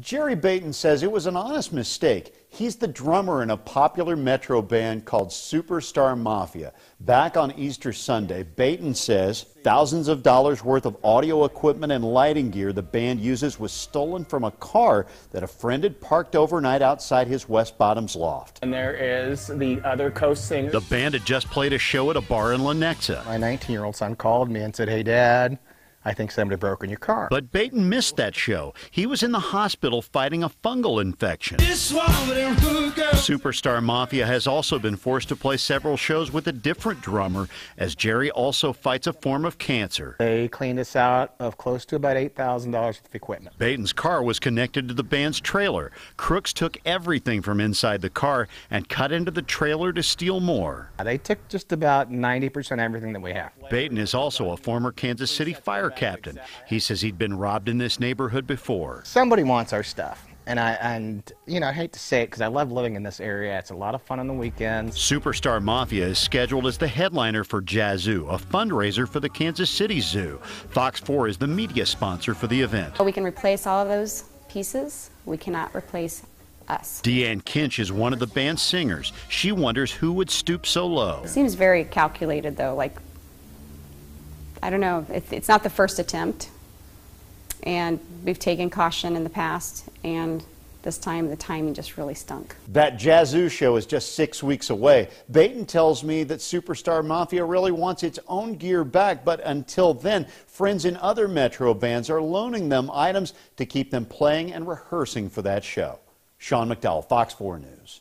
Jerry Baton says it was an honest mistake. He's the drummer in a popular Metro band called Superstar Mafia. Back on Easter Sunday, Baton says thousands of dollars worth of audio equipment and lighting gear the band uses was stolen from a car that a friend had parked overnight outside his West Bottoms loft. And there is the other co-singer. The band had just played a show at a bar in Lenexa. My 19-year-old son called me and said, hey, Dad, I think somebody broke in your car. But Baton missed that show. He was in the hospital fighting a fungal infection. Superstar Mafia has also been forced to play several shows with a different drummer as Jerry also fights a form of cancer. They cleaned us out of close to about $8,000 worth of equipment. Baton's car was connected to the band's trailer. Crooks took everything from inside the car and cut into the trailer to steal more. They took just about 90% everything that we have. Baton is also a former Kansas City fire captain. He says he'd been robbed in this neighborhood before. Somebody wants our stuff. And I and you know I hate to say it because I love living in this area. It's a lot of fun on the weekends. Superstar Mafia is scheduled as the headliner for Jazzoo, a fundraiser for the Kansas City Zoo. Fox 4 is the media sponsor for the event. We can replace all of those pieces. We cannot replace us. Deanne Kinch is one of the band's singers. She wonders who would stoop so low. It seems very calculated though. Like I don't know. It, it's not the first attempt and we've taken caution in the past, and this time the timing just really stunk. That Jazzoo show is just six weeks away. Baton tells me that Superstar Mafia really wants its own gear back, but until then, friends in other Metro bands are loaning them items to keep them playing and rehearsing for that show. Sean McDowell, Fox 4 News.